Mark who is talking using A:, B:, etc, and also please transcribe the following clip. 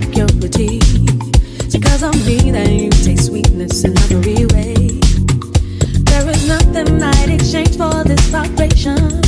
A: security. So cause on me that you taste sweetness in every way. There is nothing I'd exchange for this vibration.